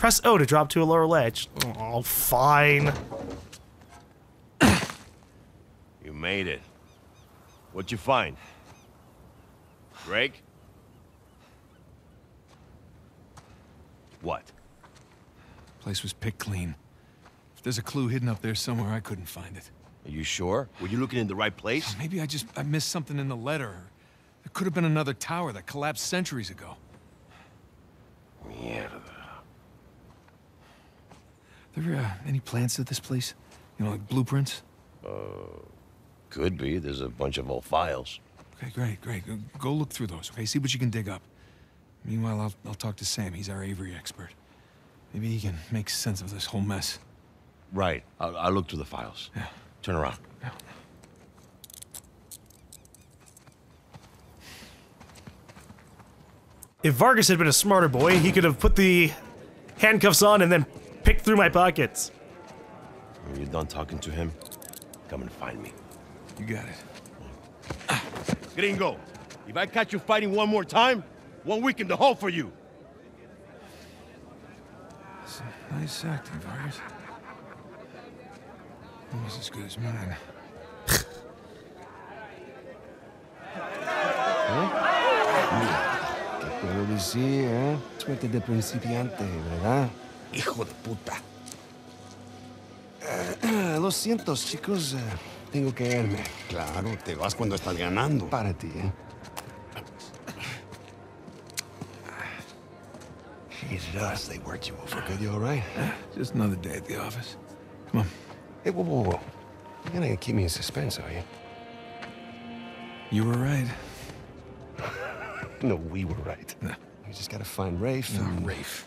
Press O to drop to a lower ledge. Oh, fine. You made it. What'd you find? Greg? What? Place was picked clean. If there's a clue hidden up there somewhere, I couldn't find it. Are you sure? Were you looking in the right place? Maybe I just I missed something in the letter. There could have been another tower that collapsed centuries ago. Mierda. There uh, any plans to this place? You know, like blueprints? Could be. There's a bunch of old files. Okay, great, great. Go, go look through those, okay? See what you can dig up. Meanwhile, I'll, I'll talk to Sam. He's our Avery expert. Maybe he can make sense of this whole mess. Right. I'll, I'll look through the files. Yeah. Turn around. Yeah. If Vargas had been a smarter boy, he could have put the handcuffs on and then picked through my pockets. When you're done talking to him, come and find me. You got it. Gringo, if I catch you fighting one more time, one week in the hole for you. It's nice acting, Vargas. Almost as good as mine. Mira, ¿Qué puedo decir, eh? Suerte de principiante, ¿verdad? Hijo de puta. Eh, lo siento, chicos. eh, tengo que irme. Claro, te vas cuando estás ganando. Para ti, ¿eh? Hated us. They worked you over good. You all right? Just another day at the office. Come on. Hey, whoa, whoa, whoa. You're gonna keep me in suspense, are you? You were right. No, we were right. No. We just gotta find Rafe. No, and- Rafe.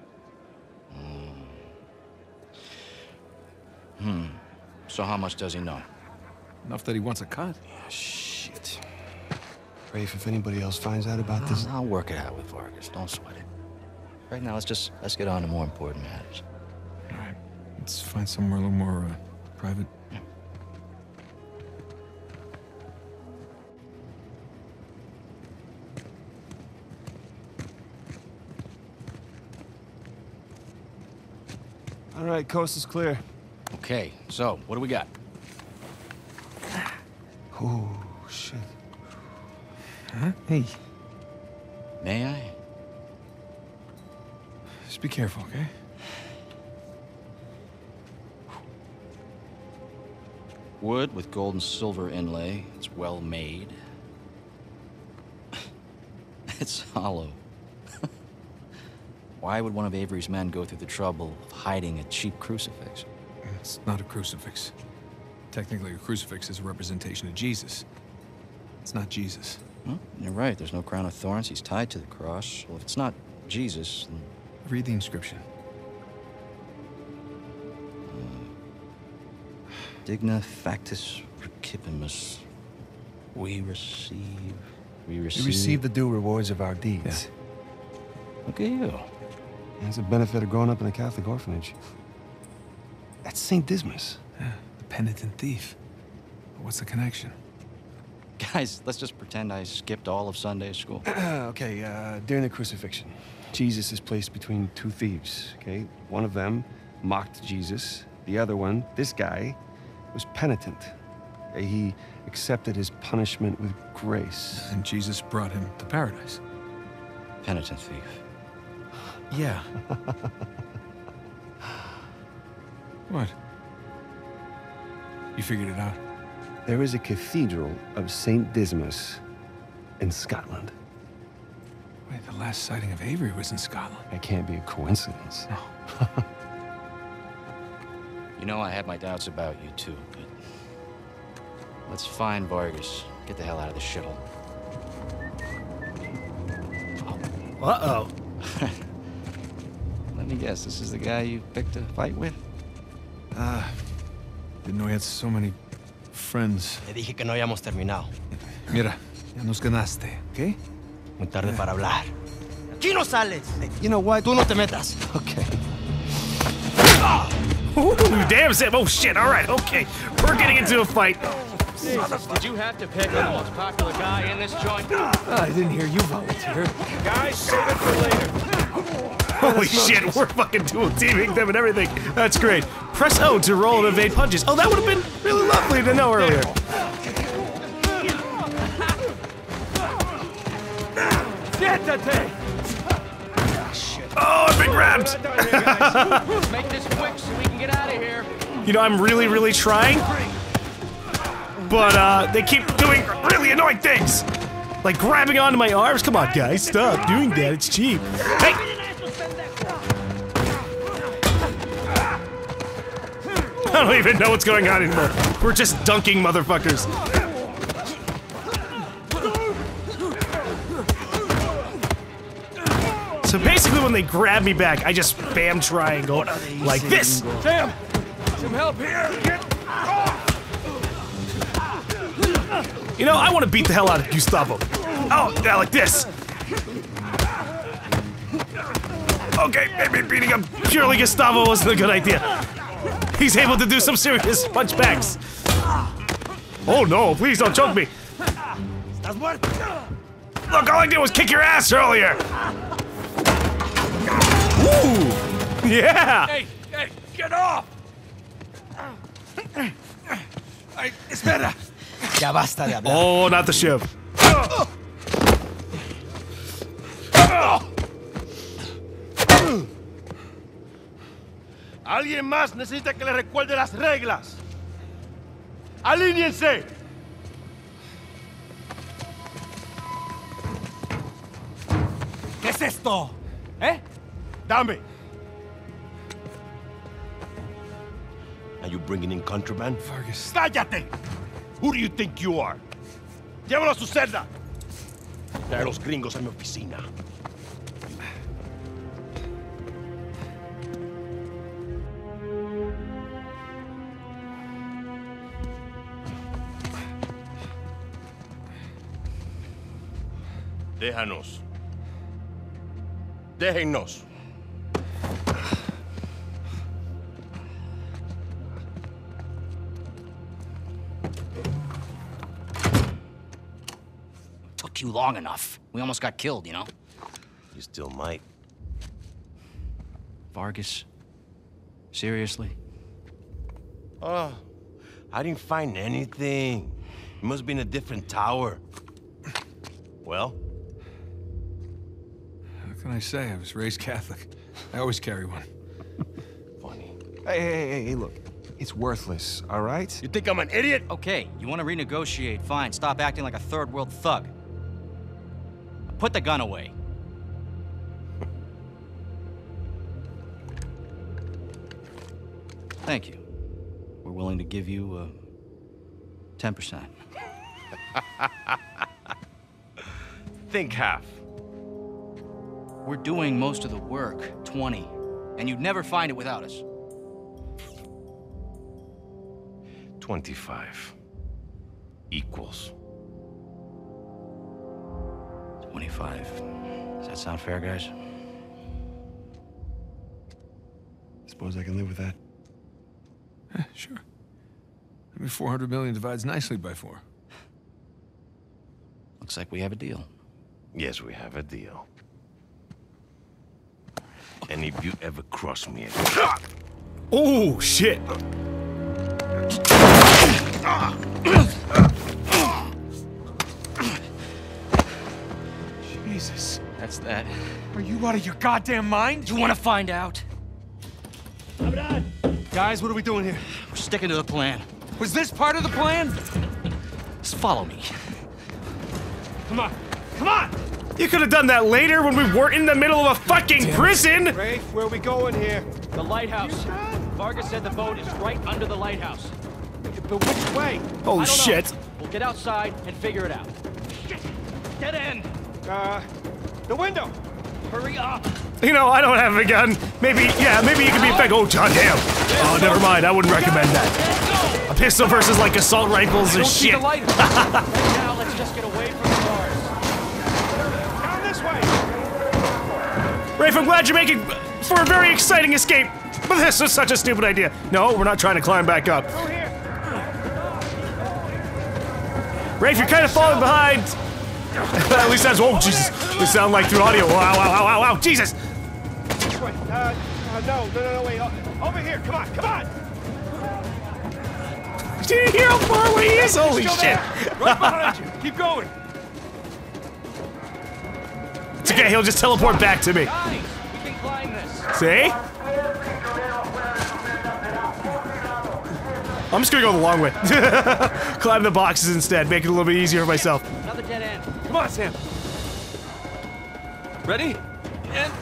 So how much does he know? Enough that he wants a cut. Yeah, Shit. Rafe, if anybody else finds out about this, I'll, I'll work it out with Vargas. Don't sweat it. Right now, let's just let's get on to more important matters. All right. Let's find somewhere a little more uh, private. All right, coast is clear. Okay, so what do we got? Oh shit. Huh? Hey, May I? just be careful, okay? Wood with gold and silver inlay. It's well made. it's hollow. Why would one of Avery's men go through the trouble of hiding a cheap crucifix? It's not a crucifix. Technically, a crucifix is a representation of Jesus. It's not Jesus. Huh? You're right, there's no crown of thorns. He's tied to the cross. Well, if it's not Jesus, then Read the inscription. Hmm. Digna factis recipimus. We receive. We receive. We receive the due rewards of our deeds. Look at you. That's the benefit of growing up in a Catholic orphanage. That's St. Dismas. Yeah, the penitent thief. What's the connection? Guys, let's just pretend I skipped all of Sunday school. okay, uh, during the crucifixion, Jesus is placed between two thieves, okay? One of them mocked Jesus. The other one, this guy, was penitent. He accepted his punishment with grace. And Jesus brought him to paradise. Penitent thief. Yeah. what? You figured it out? There is a cathedral of St. Dismas in Scotland. Wait, the last sighting of Avery was in Scotland. That can't be a coincidence. No. You know, I had my doubts about you too, but let's find Vargas. Get the hell out of this shithole. Uh-oh. Let me guess, this is the guy you picked a fight with? Uh, didn't know he had so many friends. Te dije que no habíamos terminado. Mira, ya nos ganaste, ¿ok? Muy tarde para hablar. Aquí no sales. You know what? Tú no te metas. Okay. Ooh, damn, Sam. Oh, shit. All right, okay. We're getting into a fight. Did you have to pick the most popular guy in this joint? I didn't hear you volunteer. Guys, save it for later. Holy shit, we're fucking dual teaming them and everything. That's great. Press O to roll and evade punches. Oh, that would have been really lovely to know earlier. Oh, I've been grabbed. Make this quick so we can get out of here. You know, I'm really, really trying. But uh, they keep doing really annoying things. Like grabbing onto my arms. Come on, guys, stop doing that. It's cheap. Hey! I don't even know what's going on anymore. We're just dunking motherfuckers. So basically, when they grab me back, I just spam triangle like this. Sam! Some help here! Get You know, I want to beat the hell out of Gustavo. Oh, yeah, like this. Okay, maybe beating him purely Gustavo wasn't a good idea. He's able to do some serious punchbacks. Oh no, please don't choke me. Look, all I did was kick your ass earlier. Ooh, yeah. Hey, hey, get off! Ay, espera! Ya basta de hablar. Oh, not the shiv. Oh. Alguien más necesita que le recuerde las reglas. ¡Alíñense! ¿Qué es esto? ¿Eh? Dame. Are you bringing in contraband? Vargas. ¡Cállate! Who do you think you are? Llévalo a su celda. Trae a los gringos a mi oficina. Déjanos. Déjennos. Took you long enough. We almost got killed, you know? You still might. Vargas. Seriously? Oh, I didn't find anything. It must be in a different tower. Well, What can I say? I was raised Catholic. I always carry one. funny. Hey, hey, hey, hey, look. It's worthless, all right? You think I'm an idiot? Okay, you want to renegotiate? Fine. Stop acting like a third world thug. Put the gun away. Thank you. We're willing to give you uh, 10%. Think half. We're doing most of the work, 20, and you'd never find it without us. 25. Equals. 25. Does that sound fair, guys? Suppose I can live with that. Eh, sure. I mean, 400 million divides nicely by four. Looks like we have a deal. Yes, we have a deal. And if you ever cross me again... Oh shit. Jesus. That's that. Are you out of your goddamn mind? You want to find out? Guys, what are we doing here? We're sticking to the plan. Was this part of the plan? Just follow me. Come on, come on! You could have done that later when we weren't in the middle of a fucking prison. Rafe, where are we going here? The lighthouse. Vargas said the boat is right under the lighthouse. But which way? Holy I don't know. shit. We'll get outside and figure it out. Shit! Dead end! Uh, the window. Hurry up! You know, I don't have a gun. Maybe, yeah, maybe you can be effective. Oh, god damn. Oh, never mind. I wouldn't recommend that. A pistol versus like assault rifles is See shit. the light. Now let's just get away from the cars. Down this way. Rafe, I'm glad you're making for a very exciting escape. But this is such a stupid idea. No, we're not trying to climb back up. Rafe, you're kind of falling behind. At least that's. Oh, Jesus. They sound like through audio. Wow, wow, wow, wow, wow. Jesus. Way. Uh, uh, no, no, no, no, wait. O- Over here. Come on, come on. Did you hear how far away he is? Holy shit. Right behind you. Keep going. It's okay, he'll just teleport back to me. Guys, we can climb this. See? I'm just gonna go the long way. Climb the boxes instead, make it a little bit easier for myself. Another dead end. Come on, Sam. Ready? And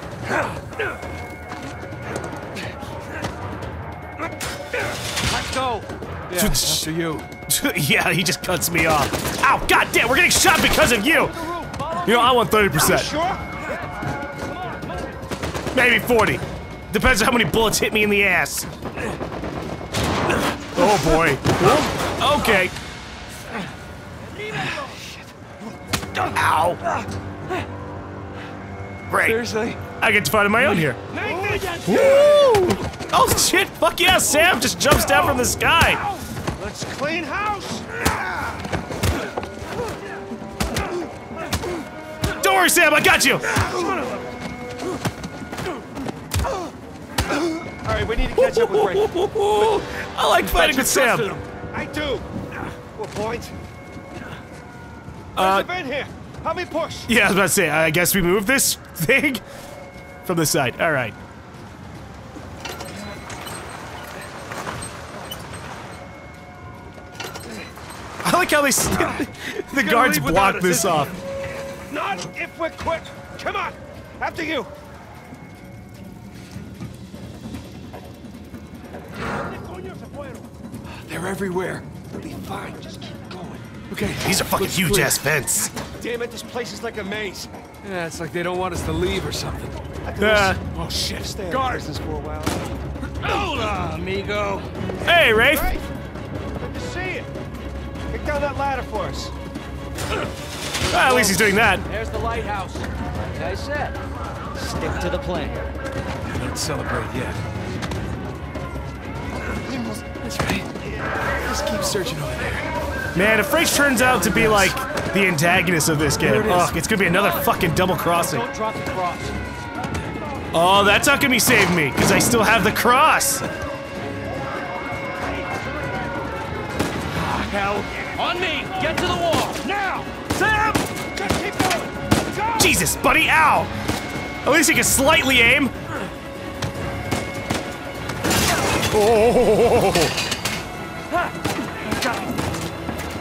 let's go. Yeah, after you. yeah, he just cuts me off. Ow, god damn, we're getting shot because of you! You know, I want 30%. Sure. Maybe 40. Depends on how many bullets hit me in the ass. Oh boy. Whoa, Okay. Ow. Great. Seriously? I get to fight on my own here. Woo! Oh shit! Fuck yeah! Sam just jumps down from the sky. Let's clean house. Worry, Sam. I got you. All right, we need to catch up with Ray. I like fighting with Sam. I do. What point? Uh, There's a vent here. Help me push. yeah, I was about to say. I guess we move this thing from the side. All right. I like how they the guards block this off. Not if we're quick. Come on. After you. They're everywhere. We'll be fine. Just keep going. Okay. These are fucking huge-ass vents. Damn it, this place is like a maze. Yeah, it's like they don't want us to leave or something. Uh, oh shit, stay Guards. business for a while. Hola, amigo. hey, Rafe. Right. Good to see you. Kick down that ladder for us. Ah, at least he's doing that. There's the lighthouse. Like I said, stick to the plan. Don't celebrate yet. That's right. Just keep searching over there. Man, if Frakes turns out to be like the antagonist of this game, There it is. oh, it's gonna be another fucking double crossing. Don't drop the cross. Oh, that's not gonna be save me, because I still have the cross. Hell. On me! Get to the wall! Now! Sam! Jesus, buddy, ow! At least he can slightly aim. Oh,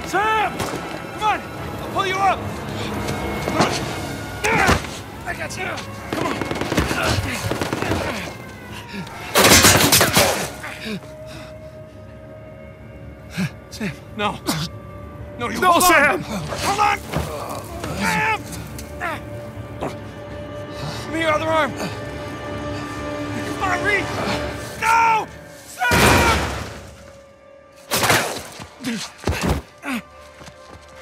Sam! Come on! I'll pull you up! I got you! Come on! Sam, no. No, you no, hold on. Sam! Hold on! Sam! Give me your other arm. Come on, reach! No! Sam!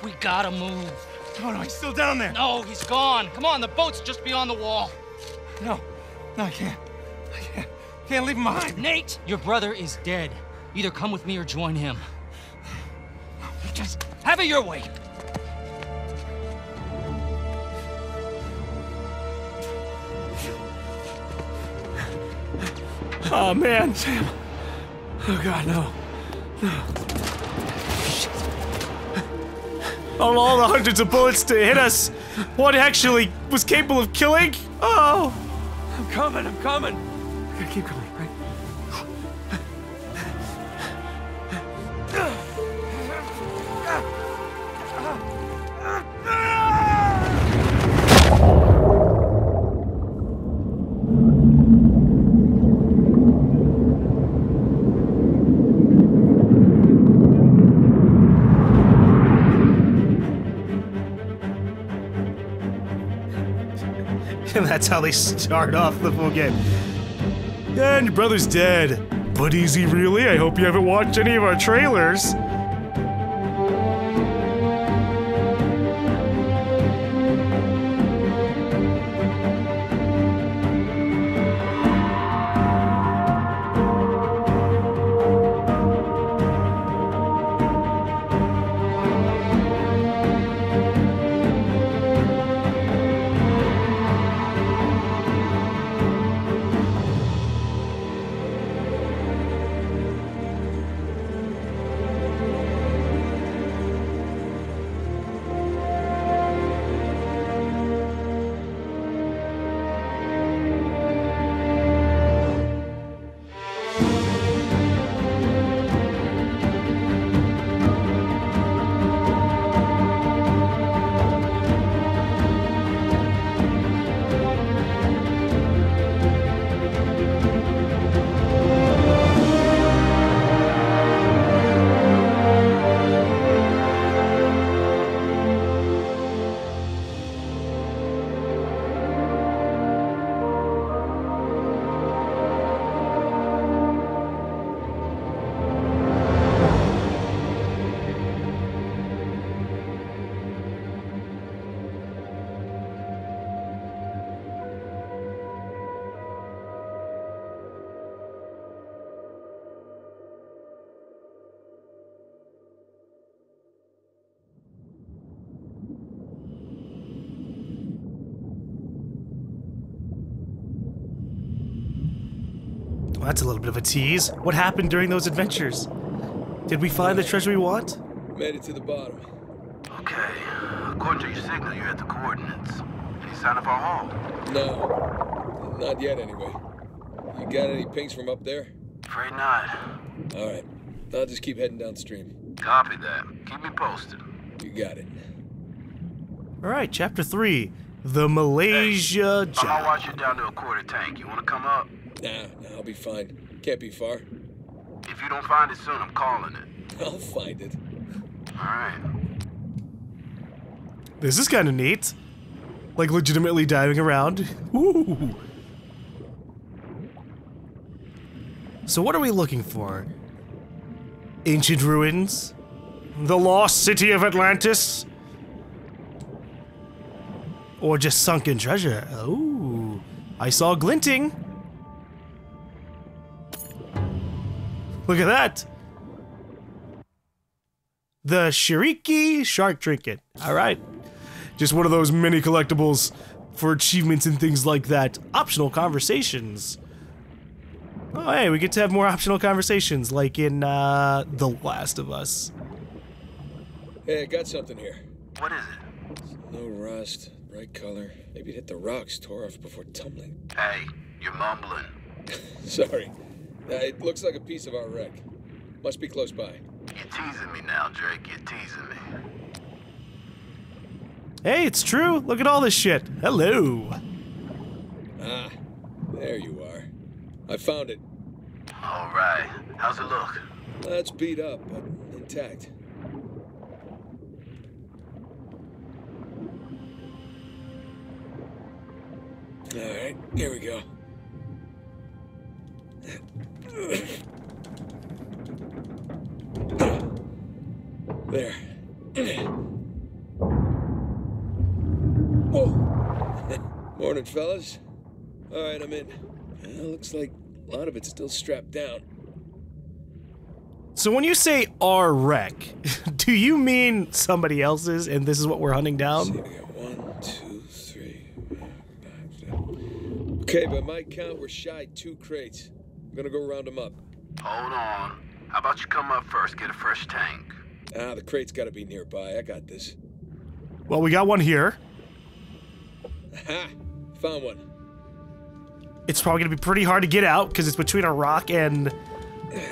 We gotta move. Oh no, he's still down there. No, he's gone. Come on, the boat's just beyond the wall. No, no, I can't. I can't. Can't leave him behind. Nate, your brother is dead. Either come with me or join him. Just have it your way. Oh man. Sam. Oh God, no. No. Of all the hundreds of bullets to hit us, what actually was capable of killing? Oh. I'm coming. I'm coming. I gotta keep going, that's how they start off the full game. And your brother's dead. But is he really? I hope you haven't watched any of our trailers. Well, that's a little bit of a tease. What happened during those adventures? Did we find the treasure we want? Made it to the bottom. Okay. According to your signal, you're at the coordinates. Any sign of our haul? No. Not yet, anyway. You got any pings from up there? Afraid not. All right. I'll just keep heading downstream. Copy that. Keep me posted. You got it. All right, chapter three, the Malaysia I'm job. gonna watch you down to a quarter tank. You wanna come up? Nah, nah, I'll be fine. Can't be far. If you don't find it soon, I'm calling it. I'll find it. Alright. This is kind of neat. Like legitimately diving around. Ooh. So what are we looking for? Ancient ruins? The lost city of Atlantis? Or just sunken treasure? Oh, I saw glinting. Look at that. The Shiriki Shark Trinket. All right. Just one of those mini collectibles for achievements and things like that. Optional conversations. Oh, hey, we get to have more optional conversations, like in uh, The Last of Us. Hey, I got something here. What is it? No rust, bright color. Maybe it hit the rocks, tore off before tumbling. Hey, you're mumbling. Sorry. Uh, it looks like a piece of our wreck. Must be close by. You're teasing me now, Drake. You're teasing me. Hey, it's true. Look at all this shit. Hello. Ah, there you are. I found it. Alright. How's it look? That's beat up, but intact. All right, here we go. Fellas. All right, I'm in. Well, looks like a lot of it's still strapped down. So when you say our wreck, do you mean somebody else's and this is what we're hunting down? we got one, two, three, four, five, six. Okay, by my count, we're shy two crates. I'm gonna go round them up. Hold on. How about you come up first, get a fresh tank? Ah, the crate's gotta be nearby. I got this. Well, we got one here. Ha! Found one. It's probably gonna be pretty hard to get out because it's between a rock and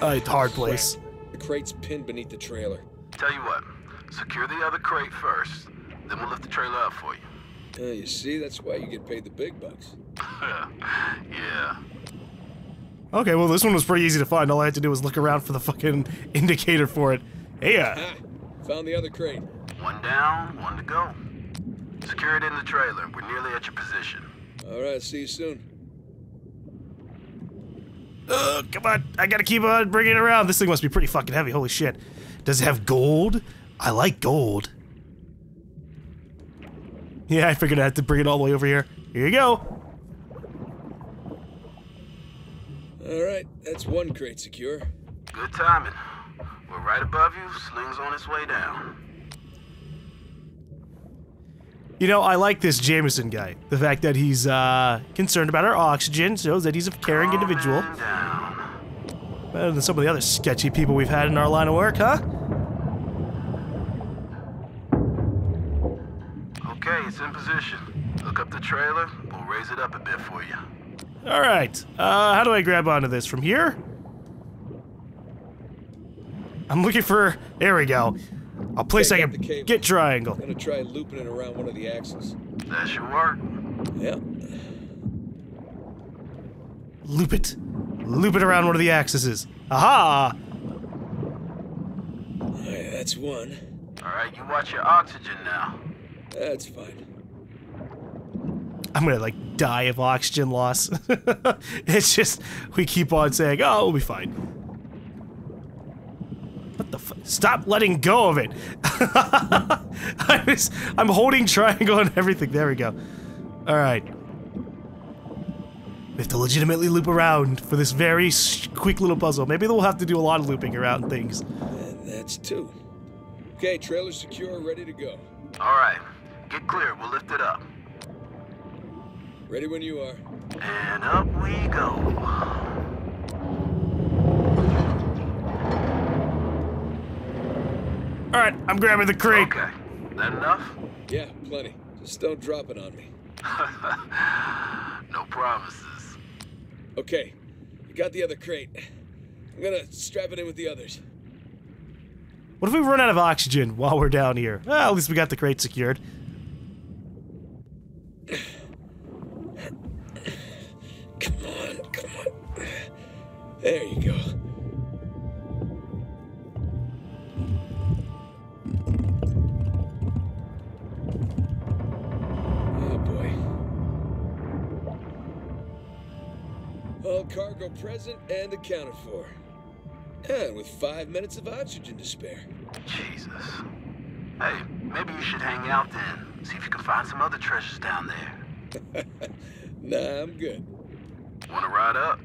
a hard place. The crate's pinned beneath the trailer. Tell you what, secure the other crate first, then we'll lift the trailer up for you. Uh, you see, that's why you get paid the big bucks. yeah. Okay, well this one was pretty easy to find. All I had to do was look around for the fucking indicator for it. Hey, uh, Found the other crate. One down, one to go. Secure it in the trailer. We're nearly at your position. All right, see you soon. Uh, come on, I gotta keep on bringing it around. This thing must be pretty fucking heavy. Holy shit. Does it have gold? I like gold. Yeah, I figured I had to bring it all the way over here. Here you go. All right, that's one crate secure. Good timing. We're right above you. Sling's on its way down. You know, I like this Jameson guy. The fact that he's uh, concerned about our oxygen shows that he's a caring individual. Better than some of the other sketchy people we've had in our line of work, huh? Okay, it's in position. Look up the trailer. We'll raise it up a bit for you. All right. Uh, how do I grab onto this? From here? I'm looking for. There we go. A place I got the can get triangle. I'm gonna try looping it around one of the axles. That should work. Yeah. Loop it. Loop it around one of the axes. Aha! All right, that's one. All right, you watch your oxygen now. That's fine. I'm gonna like die of oxygen loss. it's just we keep on saying, "Oh, we'll be fine." What the fu- Stop letting go of it. I was, I'm holding triangle and everything. There we go. All right. We have to legitimately loop around for this very quick little puzzle. Maybe we'll have to do a lot of looping around things. And that's two. Okay, trailer secure, ready to go. All right, get clear. We'll lift it up. Ready when you are. And up we go. All right, I'm grabbing the crate. Okay, that enough? Yeah, plenty. Just don't drop it on me. no promises. Okay, you got the other crate. I'm gonna strap it in with the others. What if we run out of oxygen while we're down here? Well, at least we got the crate secured. Accounted for. And with five minutes of oxygen to spare. Jesus. Hey, maybe you should hang out then. See if you can find some other treasures down there. Nah, I'm good. Wanna ride up?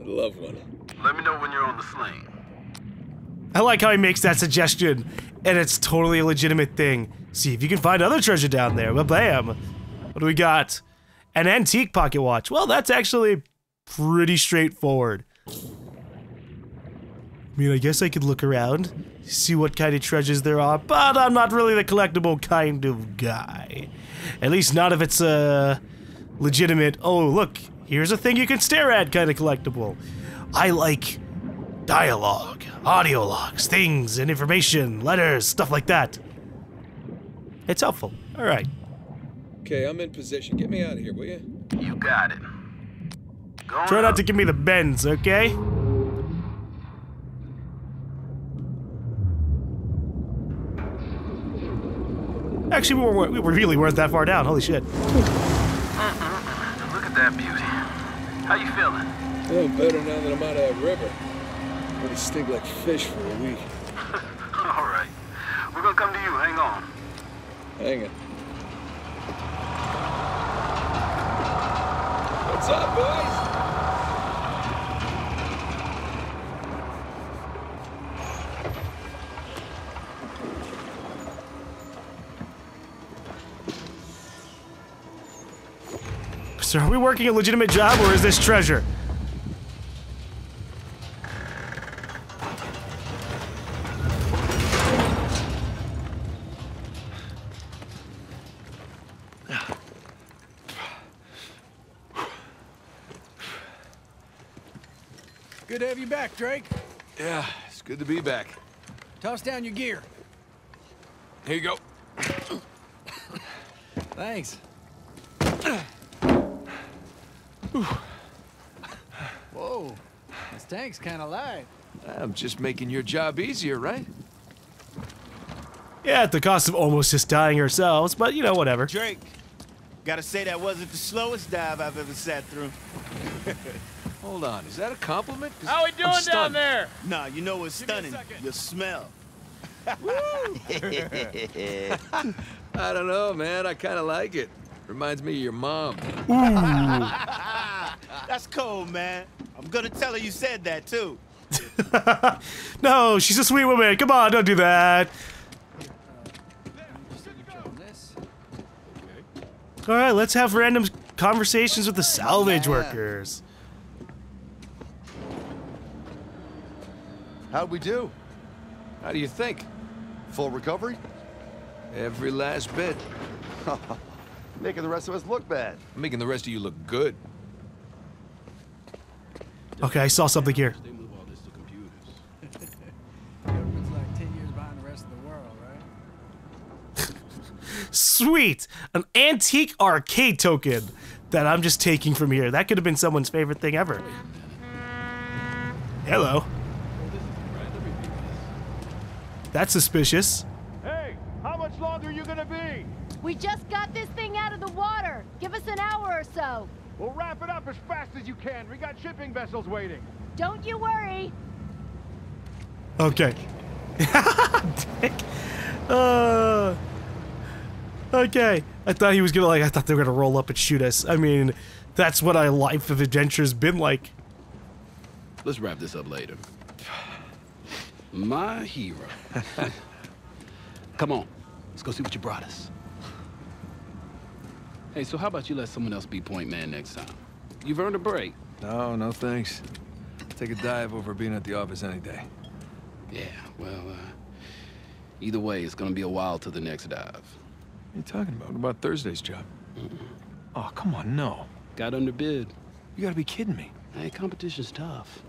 I'd love one. Let me know when you're on the sling. I like how he makes that suggestion, and it's totally a legitimate thing. See if you can find other treasure down there. Well, bam. What do we got? An antique pocket watch. Well, that's actually pretty straightforward. I mean, I guess I could look around, see what kind of treasures there are, but I'm not really the collectible kind of guy. At least not if it's a legitimate, oh, look, here's a thing you can stare at kind of collectible. I like dialogue, audio logs, things and information, letters, stuff like that. It's helpful. All right. Okay, I'm in position. Get me out of here, will you? You got it. Going Try not to give me the bends, okay? Actually, we, weren't, we really weren't that far down. Holy shit. Look at that beauty. How you feeling? Oh, better now that I'm out of that river. Gonna stink like fish for a week. All right. We're gonna come to you. Hang on. Hang it. What's up, boys? So, are we working a legitimate job or is this treasure? Good to have you back, Drake. Yeah, it's good to be back. Toss down your gear. Here you go. Thanks. Whoa, this tank's kind of light. I'm just making your job easier, right? Yeah, at the cost of almost just dying ourselves, but you know, whatever. Drake, Gotta say that wasn't the slowest dive I've ever sat through. Hold on, is that a compliment? How we I'm doing down there? Nah, you know what's stunning? Your smell. I don't know, man. I kind of like it. Reminds me of your mom. That's cold, man. I'm gonna tell her you said that too. No, she's a sweet woman. Come on, don't do that. All right, let's have random conversations with the salvage workers. How'd we do? How do you think? Full recovery? Every last bit. Making the rest of us look bad. Making the rest of you look good. Okay, I saw something here. Government's like 10 years behind the rest of the world, right? Sweet, an antique arcade token that I'm just taking from here. That could have been someone's favorite thing ever. Hello. That's suspicious. Hey, how much longer are you gonna be? We just got this thing out of the water. Give us an hour or so. Well, wrap it up as fast as you can. We got shipping vessels waiting. Don't you worry. Okay. Dick. Uh, okay. I thought he was gonna like. I thought they were gonna roll up and shoot us. I mean, that's what our life of adventure's been like. Let's wrap this up later. My hero. Come on, let's go see what you brought us. Hey, so how about you let someone else be point man next time? You've earned a break. No, no thanks. Take a dive over being at the office any day. Yeah, well, uh, either way, it's gonna be a while to the next dive. What are you talking about? What about Thursday's job? Oh, come on, no. Got underbid. You gotta be kidding me. Hey, competition's tough.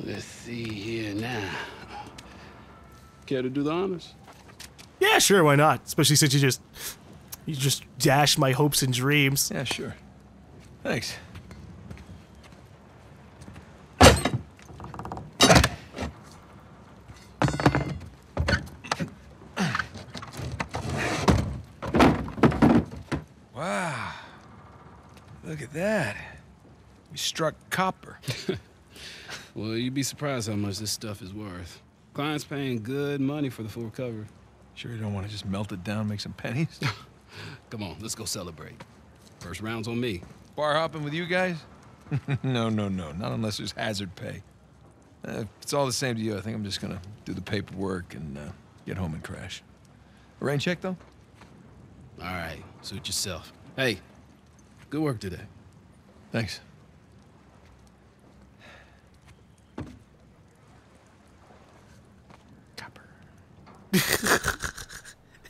Let's see here now. Care to do the honors? Yeah, sure. Why not? Especially since you just you just dashed my hopes and dreams. Yeah, sure. Thanks. Wow. Look at that. We struck copper. Well, you'd be surprised how much this stuff is worth. Client's paying good money for the full recovery. Sure you don't want to just melt it down, make some pennies? Come on, let's go celebrate. First round's on me. Bar hopping with you guys? no, no, no. Not unless there's hazard pay. Uh, it's all the same to you. I think I'm just gonna do the paperwork and uh, get home and crash. A rain check, though? All right, suit yourself. Hey, good work today. Thanks.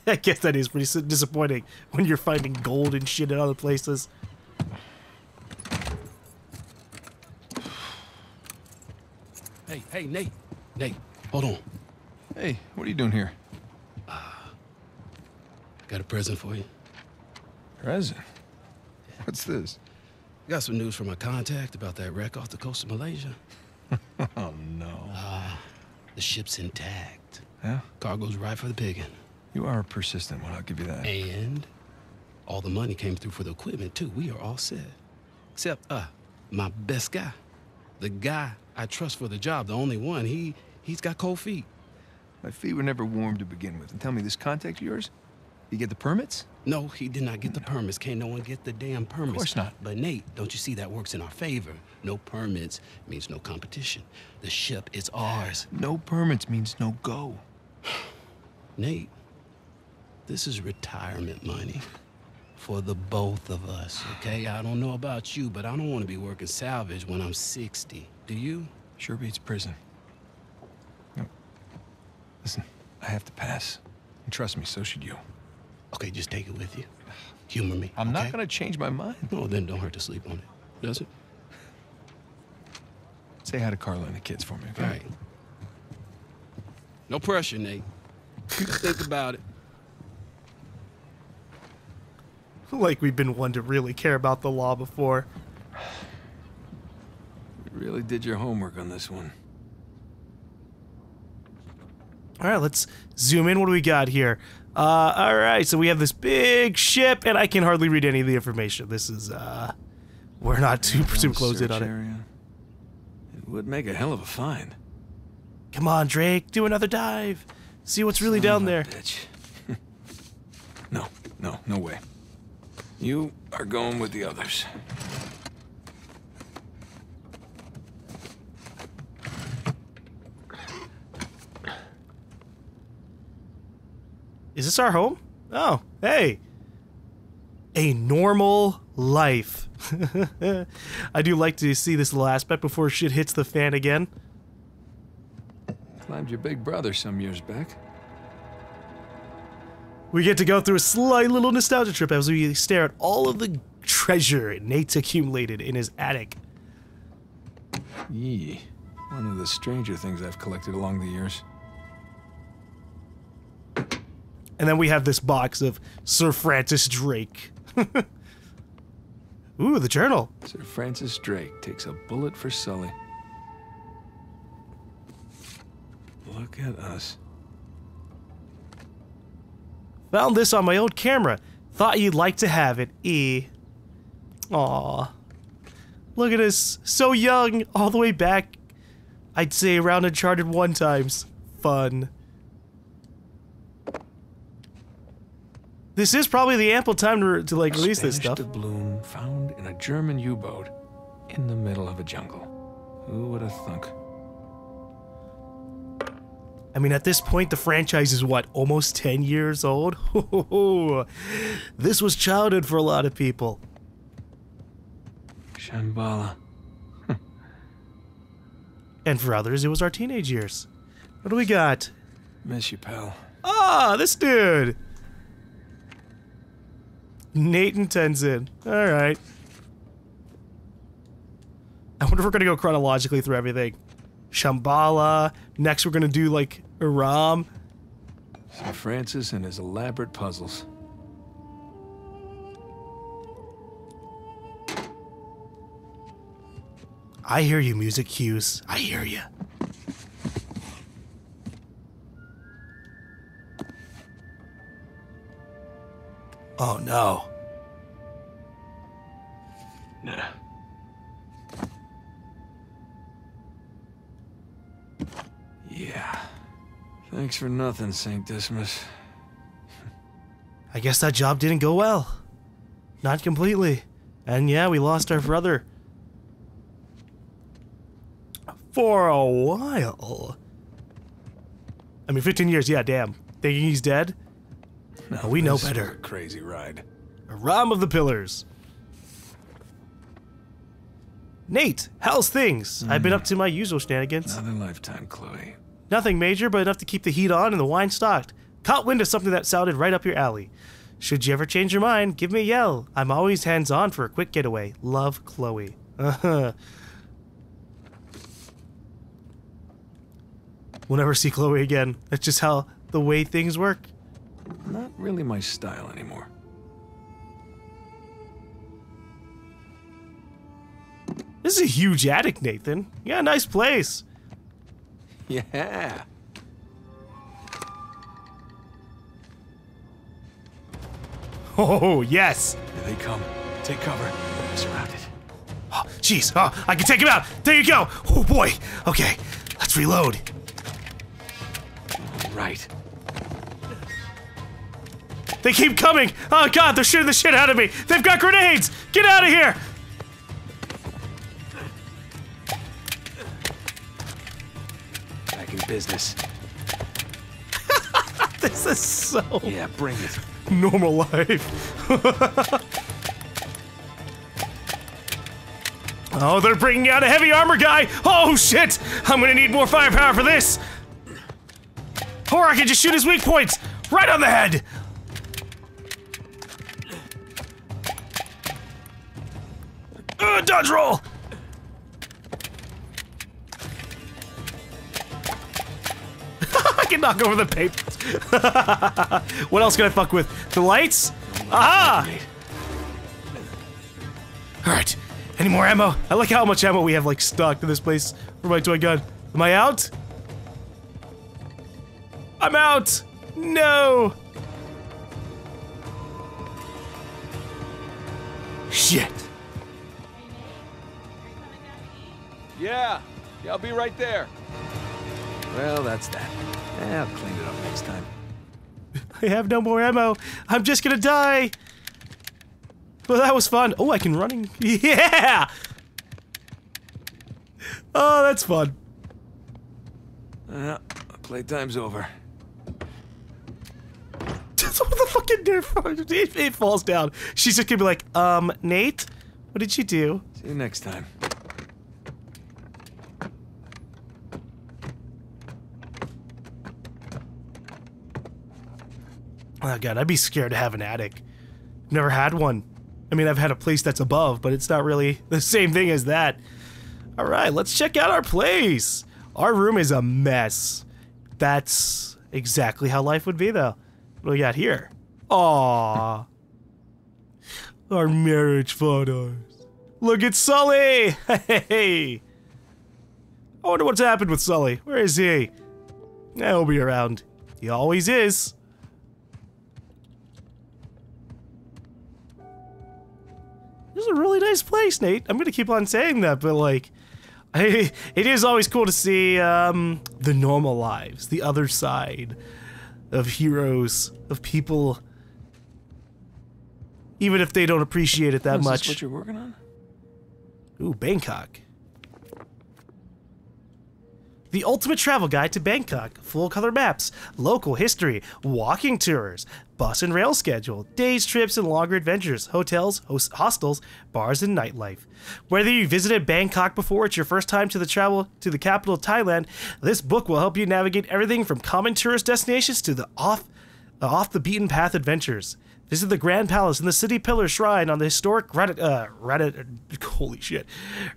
I guess that is pretty disappointing when you're finding gold and shit in other places. Hey, hey, Nate. Nate, hold on. Hey, what are you doing here? i Got a present for you. Present? What's this? Got some news from my contact about that wreck off the coast of Malaysia. oh, no. Ah, the ship's intact. Yeah? Cargo's right for the picking. You are a persistent one, I'll give you that. And all the money came through for the equipment, too. We are all set. Except, uh, my best guy. The guy I trust for the job, the only one. He, he's got cold feet. My feet were never warm to begin with. And tell me, this contact of yours? You get the permits? No, he did not get the permits. Can't no one get the damn permits. Of course not. But Nate, don't you see that works in our favor? No permits means no competition. The ship is ours. No permits means no go. Nate, this is retirement money for the both of us, okay? I don't know about you, but I don't want to be working salvage when I'm 60. Do you? Sure beats prison. No. Listen, I have to pass. And trust me, so should you. Okay, just take it with you. Humor me. I'm not gonna change my mind. No, then don't hurt to sleep on it. Does it? Say hi to Carla and the kids for me, okay? All right. No pressure, Nate. Think about it. Like we've been one to really care about the law before. You really did your homework on this one. All right, let's zoom in. What do we got here? Uh, all right, so we have this big ship, and I can hardly read any of the information. This is, uh, we're not too, too close in on it. Area. It would make a hell of a find. Come on, Drake, do another dive. See what's really down there. No, no, no way. You are going with the others. Is this our home? Oh, hey. A normal life. I do like to see this little aspect before shit hits the fan again. Climbed your big brother some years back. We get to go through a slight little nostalgia trip as we stare at all of the treasure Nate's accumulated in his attic. Yee. One of the stranger things I've collected along the years. And then we have this box of Sir Francis Drake. Ooh, the journal. Sir Francis Drake takes a bullet for Sully. Look at us. Found this on my old camera. Thought you'd like to have it, E. Aw. Look at us. So young, all the way back. I'd say around Uncharted 1 times. Fun. This is probably the ample time to, to like release this stuff. doubloon found in a German U-boat in the middle of a jungle. Who would have thunk? I mean, at this point, the franchise is what, almost 10 years old? this was childhood for a lot of people. Shambhala. And for others, it was our teenage years. What do we got? Miss you, pal. Ah, this dude! Nathan Tenzin. Alright. I wonder if we're gonna go chronologically through everything. Shambhala. Next, we're gonna do, like, Iram. Sir Francis and his elaborate puzzles. I hear you, music cues. I hear you. Oh no. Nah. Thanks for nothing, St. Dismas. I guess that job didn't go well. Not completely. And yeah, we lost our brother. For a while. I mean, 15 years, yeah, damn. Thinking he's dead? No, we know better. a crazy ride. Iram of the Pillars. Nate, how's things? I've been hmm. up to my usual shenanigans. Another lifetime, Chloe. Nothing major, but enough to keep the heat on and the wine stocked. Caught wind of something that sounded right up your alley. Should you ever change your mind, give me a yell. I'm always hands on for a quick getaway. Love, Chloe. Uh-huh. we'll never see Chloe again. That's just how the way things work. Not really my style anymore. This is a huge attic, Nathan. Yeah, nice place. Yeah. Oh, yes. Here they come. Take cover. We're surrounded. Oh, jeez. Oh, I can take him out. There you go. Oh, boy. Okay, let's reload. Right. They keep coming. Oh, God, they're shooting the shit out of me. They've got grenades. Get out of here. Business. This is so Yeah, bring it. normal life. oh, they're bringing out a heavy armor guy. Oh, shit. I'm going to need more firepower for this. Or I can just shoot his weak points right on the head. Uh, dodge roll. Can knock over the papers. what else can I fuck with? The lights? Aha! Alright. Any more ammo? I like how much ammo we have like stocked in this place for my toy gun. Am I out? I'm out! No! Shit. Yeah, yeah, I'll be right there. Well, that's that. Eh, I'll clean it up next time. I have no more ammo. I'm just gonna die. Well, that was fun. Oh, I can running. Yeah! Oh, that's fun. Yeah, playtime's over. what the fucking nerf? It, it falls down. She's just gonna be like, um, Nate, what did you do? See you next time. Oh god, I'd be scared to have an attic. Never had one. I mean, I've had a place that's above, but it's not really the same thing as that. All right, let's check out our place. Our room is a mess. That's exactly how life would be, though. What do we got here? Aww. Our marriage photos. Look at Sully! Hey! I wonder what's happened with Sully. Where is he? He'll be around. He always is. Is a really nice place, Nate. I'm gonna keep on saying that, but like, I, it is always cool to see um, the normal lives, the other side of heroes, of people, even if they don't appreciate it that is this much. what you're working on? Ooh, Bangkok. The ultimate travel guide to Bangkok. Full color maps, local history, walking tours, bus and rail schedule, days trips and longer adventures, hotels, host hostels, bars and nightlife. Whether you visited Bangkok before it's your first time to the travel to the capital of Thailand, this book will help you navigate everything from common tourist destinations to the off uh, off the beaten path adventures. Visit the Grand Palace and the City Pillar Shrine on the historic Rata, uh, holy shit,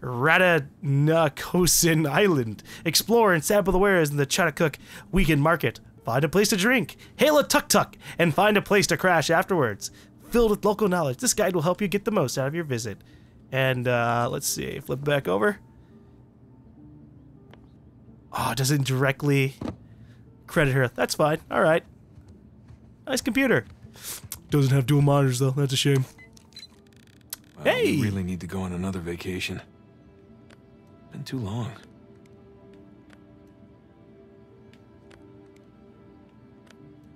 Rattanakosin Island. Explore and sample the wares in the Chatuchak Weekend Market. Find a place to drink, hail a tuk tuk, and find a place to crash afterwards. Filled with local knowledge, this guide will help you get the most out of your visit. And uh, let's see, flip back over. Oh, it doesn't directly credit her. That's fine. All right. Nice computer. Doesn't have dual monitors though. That's a shame. Well, Hey! We really need to go on another vacation. Been too long.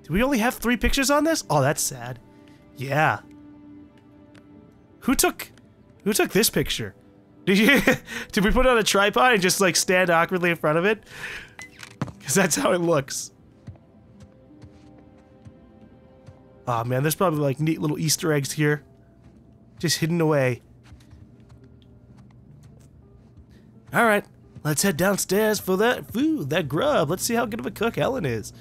Do we only have three pictures on this? Oh, that's sad. Yeah. Who took who took this picture? Did you did we put it on a tripod and just like stand awkwardly in front of it? Cause that's how it looks. Oh man, there's probably like neat little Easter eggs here. Just hidden away. Alright, let's head downstairs for that food, that grub. Let's see how good of a cook Ellen is.